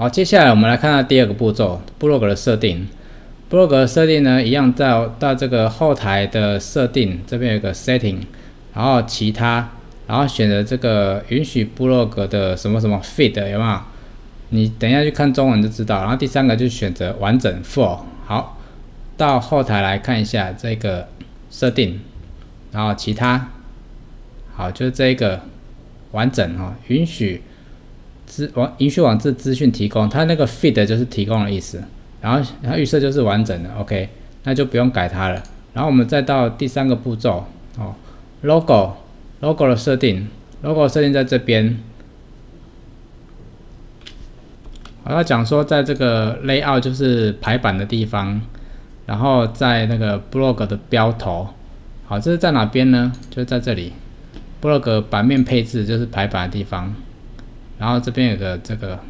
好，接下来我们来看到第二个步骤，部落格的设定。部落格的设定呢，一样到到这个后台的设定这边有个 setting，然后其他，然后选择这个允许部落格的什么什么 feed 有没有？你等一下去看中文就知道。然后第三个就选择完整 for。好，到后台来看一下这个设定，然后其他，好，就是这个完整哈，允许资网允许网志资讯提供，它那个 feed 就是提供的意思。然后它预设就是完整的，OK，那就不用改它了。然后我们再到第三个步骤哦，logo，logo 的设定，logo 设定在这边。我要讲说，在这个 layout 就是排版的地方，然后在那个 blog 的标头，好，这是在哪边呢？就在这里，blog 版面配置就是排版的地方，然后这边有个这个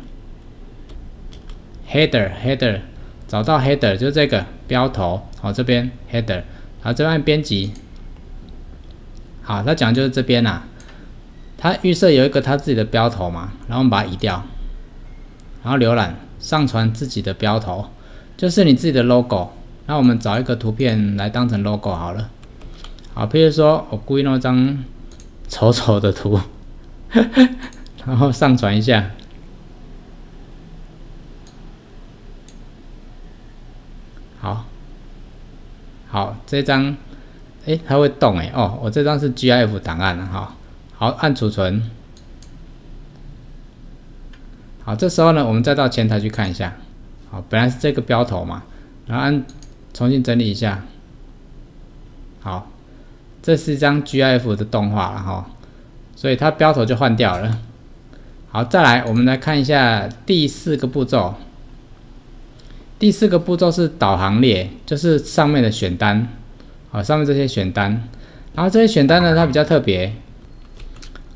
header，header。找到 header 就这个标头，好这边 header，好这边编辑，好他讲就是这边呐，他预设有一个他自己的标头嘛，然后我们把它移掉，然后浏览上传自己的标头，就是你自己的 logo，那我们找一个图片来当成 logo 好了，好，譬如说我故意弄张丑丑的图，然后上传一下。好，好，这张，哎，它会动哎，哦，我这张是 GIF 档案哈，好，按储存，好，这时候呢，我们再到前台去看一下，好，本来是这个标头嘛，然后按重新整理一下，好，这是一张 GIF 的动画了哈，所以它标头就换掉了，好，再来，我们来看一下第四个步骤。第四个步骤是导航列，就是上面的选单，好，上面这些选单，然后这些选单呢，它比较特别，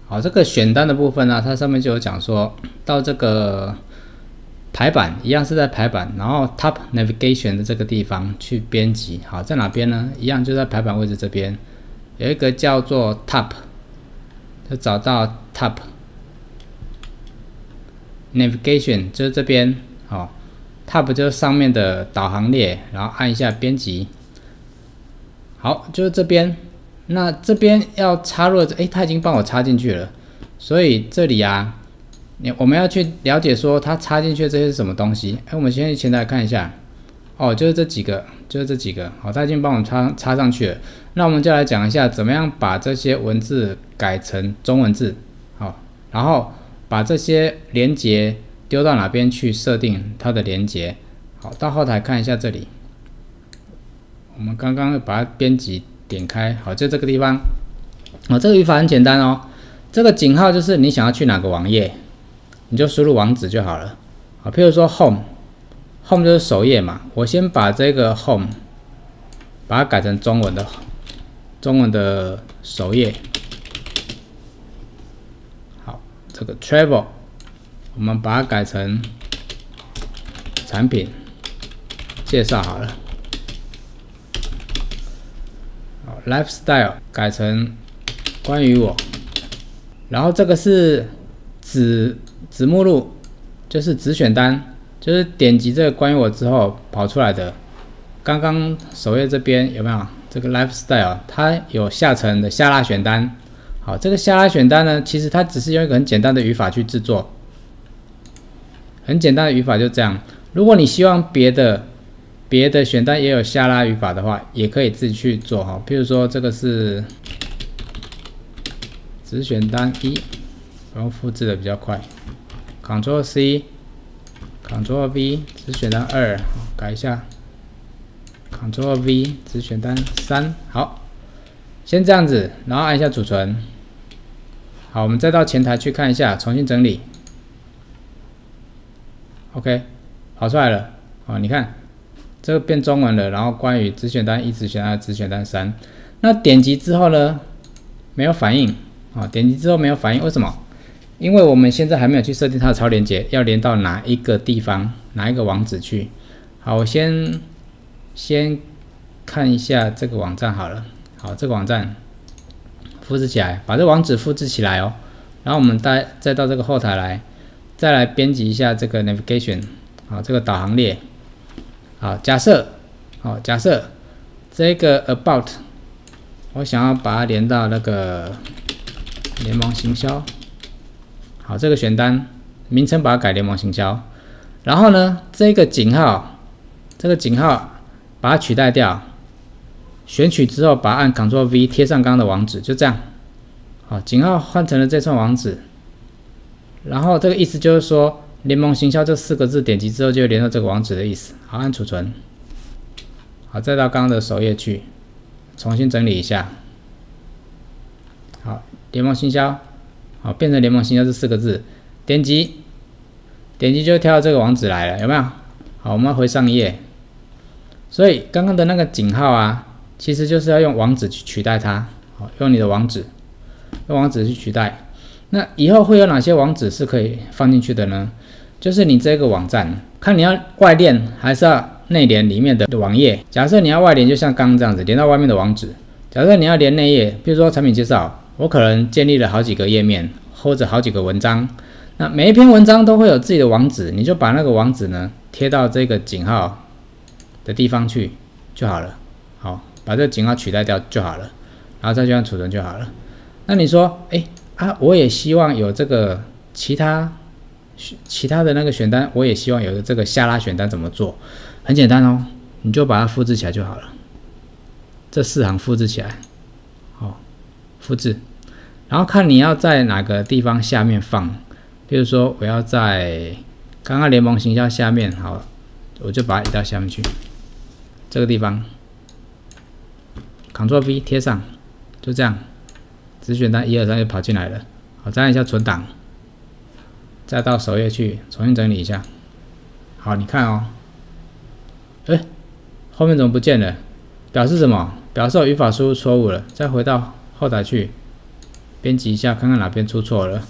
好，这个选单的部分呢，它上面就有讲说到这个排版，一样是在排版，然后 Top Navigation 的这个地方去编辑，好，在哪边呢？一样就在排版位置这边，有一个叫做 Top，就找到 Top Navigation，就是这边，哦。Tab 就是上面的导航列，然后按一下编辑，好，就是这边。那这边要插入，哎，它已经帮我插进去了。所以这里啊，你我们要去了解说它插进去这些是什么东西。哎，我们先前台看一下，哦，就是这几个，就是这几个。好，它已经帮我插插上去了。那我们就来讲一下，怎么样把这些文字改成中文字。好，然后把这些连接。丢到哪边去设定它的连接？好，到后台看一下这里。我们刚刚把它编辑点开，好，就这个地方。啊，这个语法很简单哦。这个井号就是你想要去哪个网页，你就输入网址就好了。好，譬如说 home，home 就是首页嘛。我先把这个 home 把它改成中文的，中文的首页。好，这个 travel。我们把它改成产品介绍好了。好，lifestyle 改成关于我。然后这个是子子目录，就是子选单，就是点击这个关于我之后跑出来的。刚刚首页这边有没有这个 lifestyle？它有下层的下拉选单。好，这个下拉选单呢，其实它只是用一个很简单的语法去制作。很简单的语法就这样。如果你希望别的别的选单也有下拉语法的话，也可以自己去做哈。譬如说这个是只选单一，然后复制的比较快，Ctrl C，Ctrl V，只选单二，改一下，Ctrl V，只选单三，好，先这样子，然后按一下储存。好，我们再到前台去看一下，重新整理。OK，跑出来了啊！你看，这个变中文了。然后关于直选单一、直选单二、直选单三，那点击之后呢，没有反应啊！点击之后没有反应，为什么？因为我们现在还没有去设定它的超连接，要连到哪一个地方、哪一个网址去？好，我先先看一下这个网站好了。好，这个网站复制起来，把这网址复制起来哦。然后我们再再到这个后台来。再来编辑一下这个 navigation，好，这个导航列，好，假设，好，假设这个 about，我想要把它连到那个联盟行销，好，这个选单名称把它改联盟行销，然后呢，这个井号，这个井号把它取代掉，选取之后把按 Ctrl V 贴上刚刚的网址，就这样，好，井号换成了这串网址。然后这个意思就是说，联盟行销这四个字点击之后就会连到这个网址的意思。好，按储存。好，再到刚刚的首页去，重新整理一下。好，联盟行销，好，变成联盟行销这四个字，点击，点击就跳到这个网址来了，有没有？好，我们回上一页。所以刚刚的那个井号啊，其实就是要用网址去取代它。好，用你的网址，用网址去取代。那以后会有哪些网址是可以放进去的呢？就是你这个网站，看你要外链还是要内连里面的网页。假设你要外连，就像刚刚这样子，连到外面的网址。假设你要连内页，比如说产品介绍，我可能建立了好几个页面或者好几个文章，那每一篇文章都会有自己的网址，你就把那个网址呢贴到这个井号的地方去就好了。把这个井号取代掉就好了，然后再这样储存就好了。那你说，哎？啊，我也希望有这个其他其他的那个选单，我也希望有这个下拉选单怎么做？很简单哦，你就把它复制起来就好了。这四行复制起来，好，复制，然后看你要在哪个地方下面放。比如说我要在刚刚联盟行销下面，好，我就把它移到下面去，这个地方，Ctrl V 贴上，就这样。只选单一二三就跑进来了，好，再按一下存档，再到首页去重新整理一下。好，你看哦，哎，后面怎么不见了？表示什么？表示我语法输入错误了。再回到后台去编辑一下，看看哪边出错了。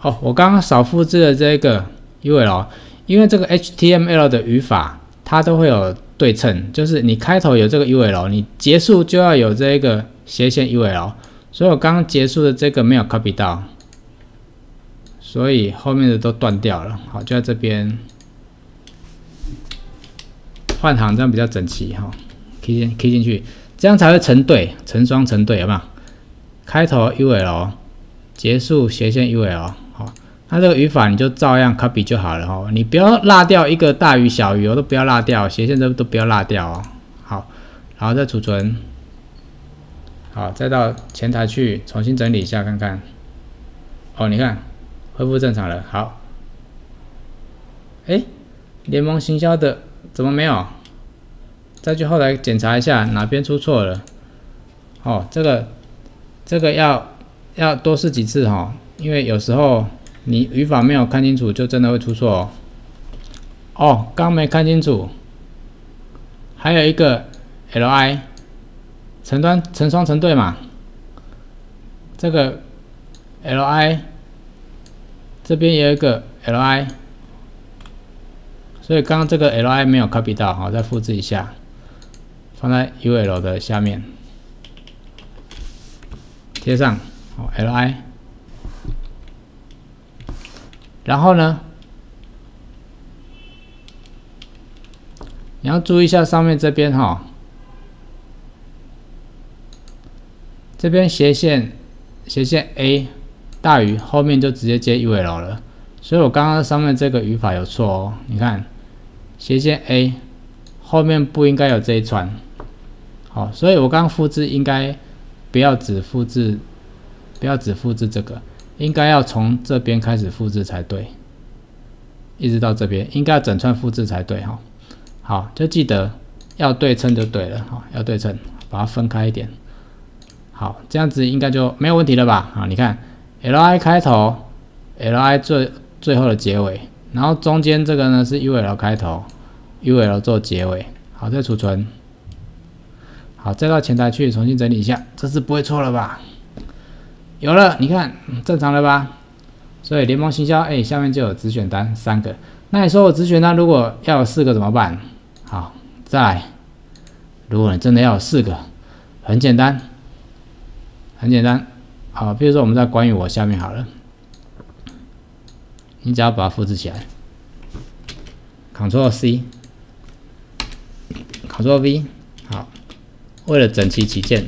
哦，我刚刚少复制了这个 URL，因为这个 HTML 的语法它都会有对称，就是你开头有这个 U L，你结束就要有这个斜线 U L。所以我刚刚结束的这个没有 copy 到，所以后面的都断掉了。好，就在这边换行，这样比较整齐哈。key 进 key 进去，这样才会成对，成双成对，好不好？开头 ul，结束斜线 ul，它这个语法你就照样 copy 就好了哦。你不要落掉一个大于小于，都不要落掉，斜线都都不要落掉哦。好，然后再储存。好，再到前台去重新整理一下看看。哦，你看恢复正常了。好，哎，联盟行销的怎么没有？再去后台检查一下哪边出错了。哦，这个这个要要多试几次哈，因为有时候你语法没有看清楚，就真的会出错哦。哦，刚没看清楚，还有一个 li。成端成双成对嘛？这个 li 这边也有一个 li，所以刚刚这个 li 没有 copy 到，好，再复制一下，放在 ul 的下面，贴上，好 li，然后呢，你要注意一下上面这边哈。这边斜线斜线 a 大于后面就直接接 URL 了，所以我刚刚上面这个语法有错哦。你看斜线 a 后面不应该有这一串，好，所以我刚刚复制应该不要只复制，不要只复制这个，应该要从这边开始复制才对，一直到这边应该要整串复制才对哈。好，就记得要对称就对了，哈，要对称，把它分开一点。好，这样子应该就没有问题了吧？啊，你看，li 开头，li 最最后的结尾，然后中间这个呢是 ul 开头，ul 做结尾。好，再储存。好，再到前台去重新整理一下，这次不会错了吧？有了，你看，正常了吧？所以联盟行销，哎，下面就有直选单三个。那你说我直选单如果要有四个怎么办？好，再，如果你真的要有四个，很简单。很简单，好，比如说我们在关于我下面好了，你只要把它复制起来，Ctrl C，Ctrl V，好，为了整齐起见，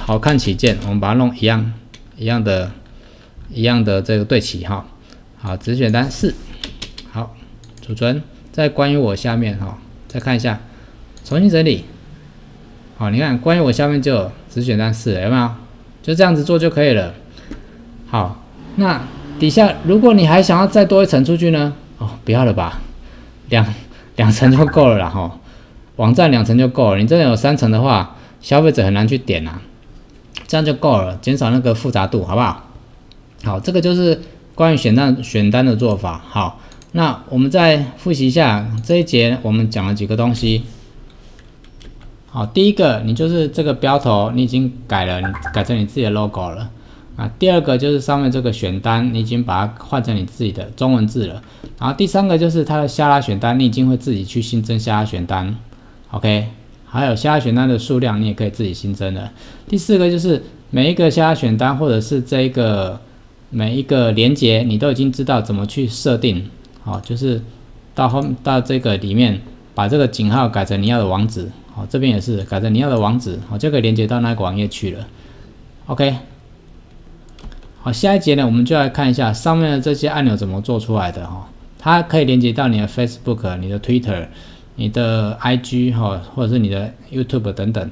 好看起见，我们把它弄一样一样的，一样的这个对齐哈。好，只选单四，好，储存。在关于我下面哈，再看一下，重新整理。好，你看关于我下面就只选单四，有没有？就这样子做就可以了。好，那底下如果你还想要再多一层出去呢？哦，不要了吧，两两层就够了啦哈。网站两层就够了，你真的有三层的话，消费者很难去点啊。这样就够了，减少那个复杂度，好不好？好，这个就是关于选单选单的做法。好。那我们再复习一下这一节，我们讲了几个东西。好，第一个，你就是这个标头，你已经改了，你改成你自己的 logo 了啊。第二个就是上面这个选单，你已经把它换成你自己的中文字了。然后第三个就是它的下拉选单，你已经会自己去新增下拉选单。OK，还有下选单的数量，你也可以自己新增的。第四个就是每一个下选单或者是这一个每一个连接，你都已经知道怎么去设定。好，就是到后到这个里面，把这个井号改成你要的网址。好，这边也是改成你要的网址，好，就可以连接到那个网页去了。OK，好，下一节呢，我们就来看一下上面的这些按钮怎么做出来的哈。它可以连接到你的 Facebook、你的 Twitter、你的 IG 哈，或者是你的 YouTube 等等。